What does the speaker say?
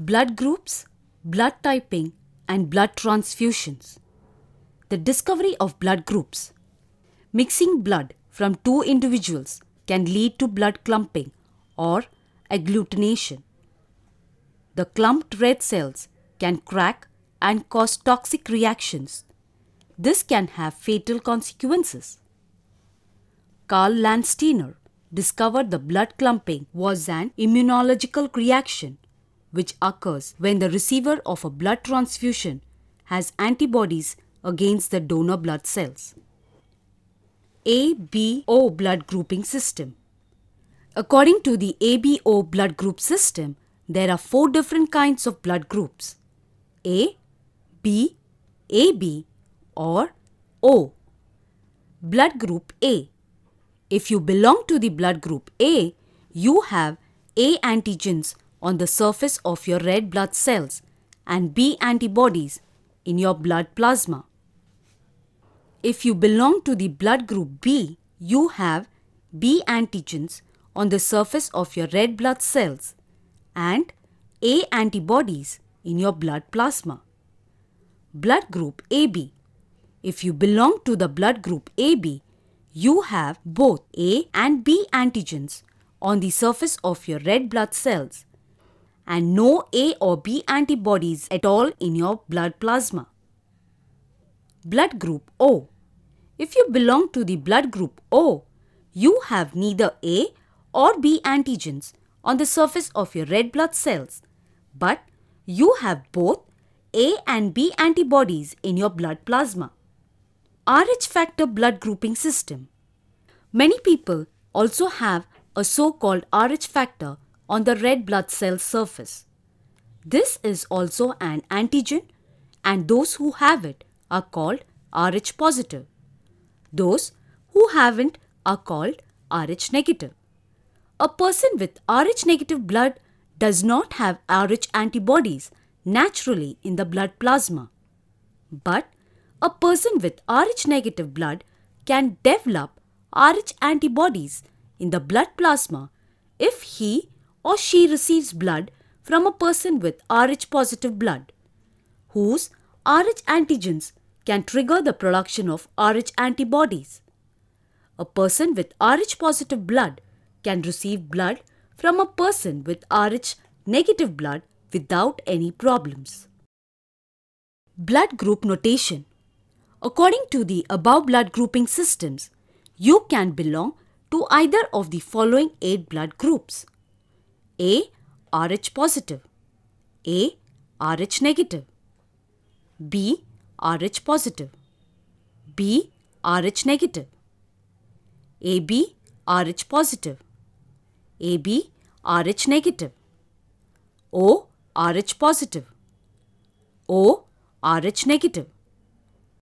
blood groups, blood typing, and blood transfusions. The discovery of blood groups. Mixing blood from two individuals can lead to blood clumping or agglutination. The clumped red cells can crack and cause toxic reactions. This can have fatal consequences. Karl Landsteiner discovered the blood clumping was an immunological reaction which occurs when the receiver of a blood transfusion has antibodies against the donor blood cells. ABO blood grouping system. According to the ABO blood group system, there are four different kinds of blood groups A, B, AB, or O. Blood group A. If you belong to the blood group A, you have A antigens on the surface of your red blood cells and B antibodies in your blood plasma. If you belong to the blood group B, you have B antigens on the surface of your red blood cells and A antibodies in your blood plasma. Blood group AB. If you belong to the blood group AB, you have both A and B antigens on the surface of your red blood cells and no A or B antibodies at all in your blood plasma. Blood group O. If you belong to the blood group O, you have neither A or B antigens on the surface of your red blood cells, but you have both A and B antibodies in your blood plasma. Rh factor blood grouping system. Many people also have a so-called Rh factor on the red blood cell surface. This is also an antigen and those who have it are called Rh positive. Those who haven't are called Rh negative. A person with Rh negative blood does not have Rh antibodies naturally in the blood plasma. But a person with Rh negative blood can develop Rh antibodies in the blood plasma if he or she receives blood from a person with Rh positive blood, whose Rh antigens can trigger the production of Rh antibodies. A person with Rh positive blood can receive blood from a person with Rh negative blood without any problems. Blood group notation. According to the above blood grouping systems, you can belong to either of the following 8 blood groups. A. Rh positive A. Rh negative B. Rh positive B. Rh negative AB. Rh positive AB. Rh negative O. Rh positive O. Rh negative